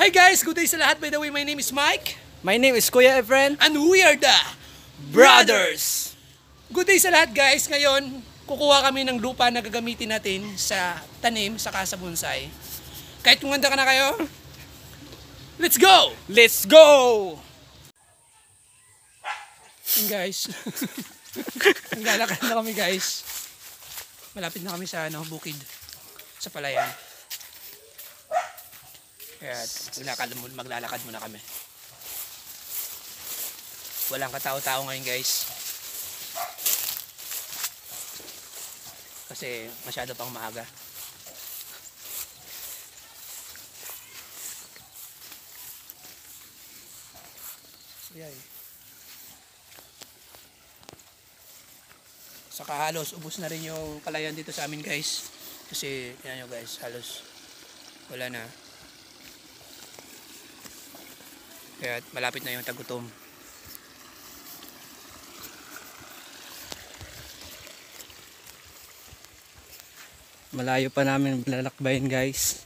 Hi guys, good day sa lahat. By the way, my name is Mike. My name is Kuya Efren. And we are the Brothers. Good day sa lahat guys. Ngayon, kukuha kami ng lupa na gagamitin natin sa tanim sa Casa Bonsai. Kahit kung handa ka na kayo, let's go! Let's go! Guys. Naglalakad na kami guys. Malapit na kami sa ano, bukid. Sa palayan. Kaya maglalakad, maglalakad muna kami. Walang katao-tao ngayon guys. Kasi masyado pang maaga. Yay. Saka halos ubos na rin yung kalayan dito sa amin guys. Kasi yan nyo guys, halos wala na. Kaya malapit na yung tagutom. Malayo pa namin lalakbayin guys.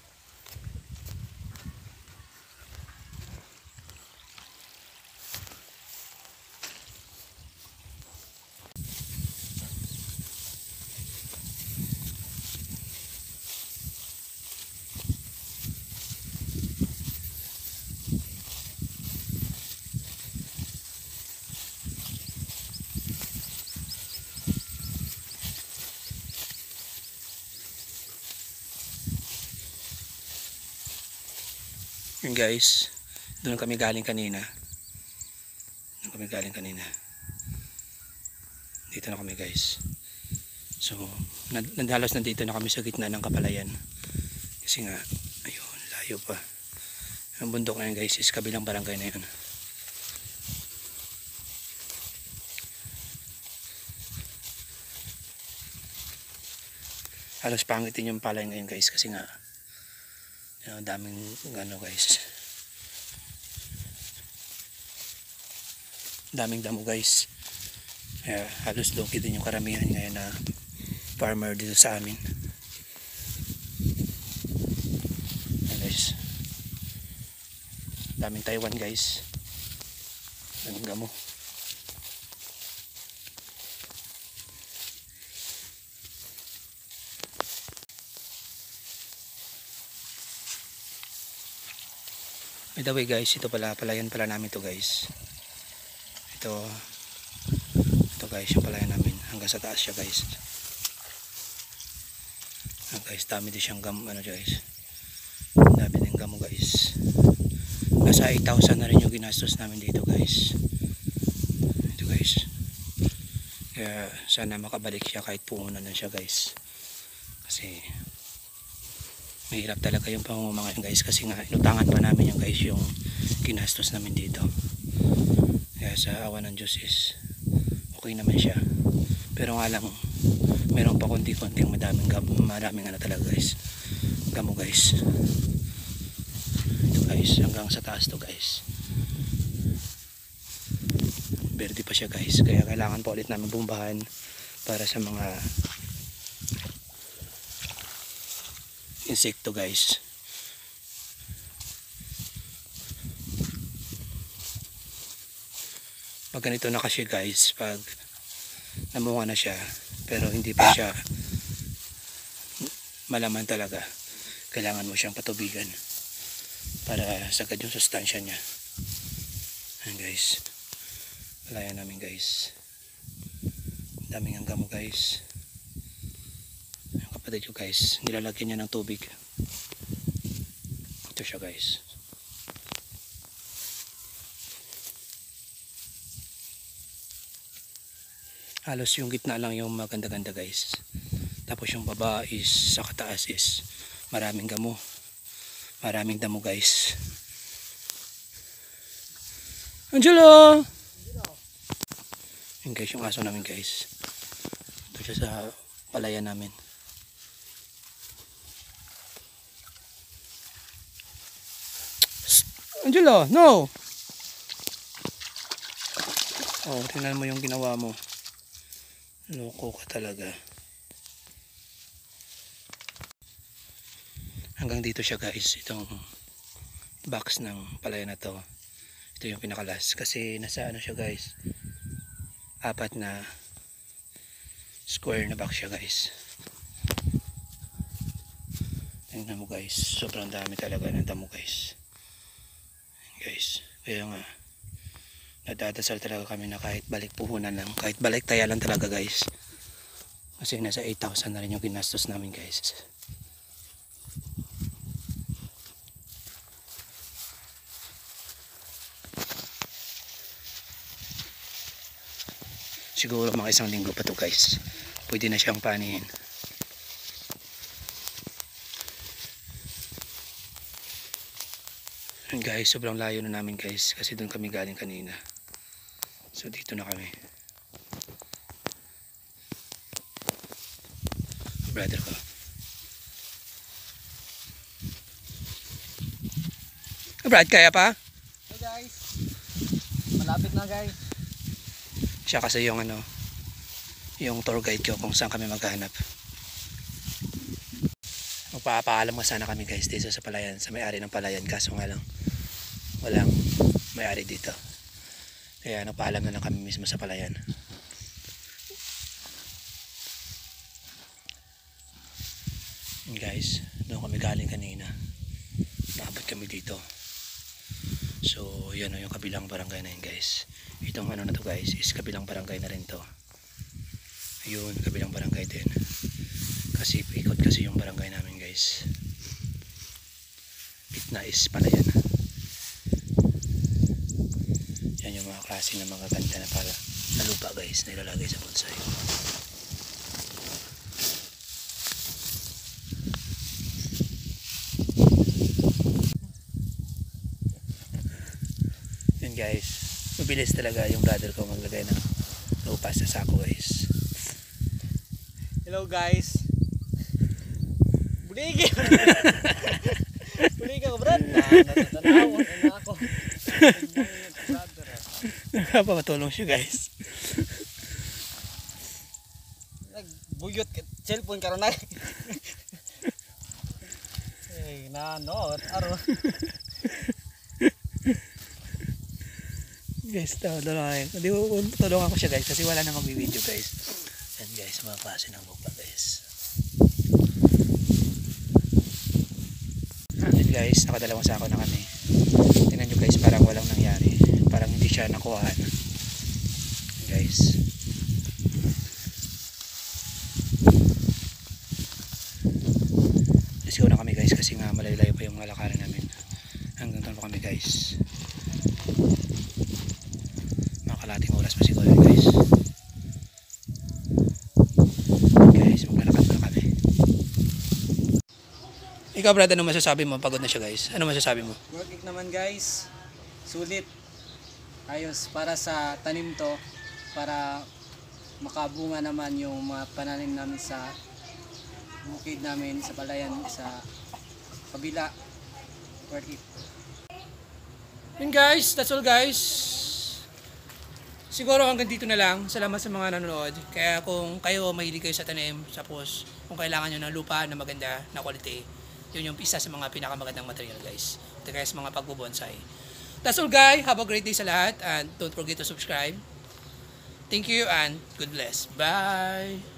Yun guys, doon kami galing kanina. Doon kami galing kanina. Dito na kami guys. So, nadalos nandito na kami sa gitna ng kapalayan. Kasi nga, ayun, layo pa. Ang bundok na yun guys is kabilang barangay na yun. Halos pangitin yung palay ngayon guys kasi nga ang daming ano guys. Daming damo guys. Kaya halos loki din yung karamihan ngayon na farmer dito sa amin. Yan guys. Daming Taiwan guys. Daming gamo. By the way guys, ito pala, palayan pala namin to guys. Ito, ito guys, yung palayan namin. Hanggang sa taas siya guys. Ah, guys, dami din siyang gam, ano guys. Dami din gamo guys. Nasa 8,000 na rin yung ginastos namin dito guys. Ito guys. Kaya sana makabalik siya kahit puunan na siya guys. Kasi mahirap talaga yung pangunguma ngayon guys kasi nga inutangan pa namin yung guys yung ginastos namin dito. Kaya sa awa ng Diyos is okay naman siya. Pero nga lang meron pa konti-konting madaming gam maraming ano talaga guys. Gamo guys. Ito guys hanggang sa taas to guys. Verde pa siya guys. Kaya kailangan pa ulit namin bumbahan para sa mga insekto guys. Pag ganito na kasi guys pag namunga na siya pero hindi pa siya malaman talaga kailangan mo siyang patubigan para sagad yung sustansya niya. Ayan guys. Malaya namin guys. Daming hanggang mo guys kapatid ko guys nilalagyan niya ng tubig. Ito siya guys. Halos yung gitna lang yung maganda-ganda guys. Tapos yung baba is sa kataas is maraming gamo. Maraming damo guys. Angelo! Yun guys yung aso namin guys. Ito siya sa palayan namin Angelo, no! Oh, tingnan mo yung ginawa mo. Loko ka talaga. Hanggang dito siya guys, itong box ng palaya na to. Ito yung pinakalas. Kasi nasa ano siya guys. Apat na square na box siya guys. Tingnan mo guys. Sobrang dami talaga ng damo guys. Kaya nga. Nadadasal talaga kami na kahit balik puhunan lang. Kahit balik taya lang talaga guys. Kasi nasa 8,000 na rin yung ginastos namin guys. Siguro mga isang linggo pa to guys. Pwede na siyang panihin. Yun guys, sobrang layo na namin guys. Kasi doon kami galing kanina. So dito na kami. Brother ko. Brad, kaya pa? Hey guys. Malapit na guys. Siya kasi yung ano, yung tour guide ko kung saan kami maghahanap. Magpapaalam nga sana kami guys dito sa palayan, sa may-ari ng palayan kaso nga lang walang may-ari dito. Kaya nagpaalam na lang kami mismo sa palayan. Yun guys, doon kami galing kanina. Naabot kami dito. So, yan o yung kabilang barangay na yun guys. Itong ano na to guys is kabilang barangay na rin to. Ayun, kabilang barangay din. Kasi ikot kasi yung barangay namin guys. Bitna is palayan. Yan yung mga klase ng mga ganda na pala na lupa guys na ilalagay sa bonsai. Yun guys. Mabilis talaga yung brother ko maglagay ng lupa sa sako guys. Hello guys. Buligi. Buligi ko brad. Na, natutanaw. Ano ako. Brother. Napapatulong siya guys. Nagbuyot ka. Cellphone karon na. Eh, na no, aro. Guys, tulungan. Hindi ko tulungan ko siya guys kasi wala na mag-video guys. Yan guys, mga klase ng lupa guys. Yan guys, nakadalawang sako na kami. Tingnan nyo guys, parang walang nangyari. Parang hindi siya nakuhaan. Guys. Let's go na kami guys kasi nga malayo pa yung lalakaran namin. Hanggang doon pa kami guys. Mga kalating oras pa siguro guys. Guys, maglalakad na kami. Ikaw brad, ano masasabi mo? Pagod na siya guys. Ano masasabi mo? Work naman guys. Sulit. Ayos para sa tanim to para makabunga naman yung mga pananim namin sa bukid namin sa palayan sa kabila. Worth. Yun guys, that's all guys. Siguro hanggang dito na lang. Salamat sa mga nanonood. Kaya kung kayo mahilig kayo sa tanim, suppose kung kailangan nyo ng lupa na maganda, na quality, yun yung isa sa mga pinakamagandang material guys. Ito guys, mga pagbubonsai. That's all guys. Have a great day sa lahat and don't forget to subscribe. Thank you and God bless. Bye!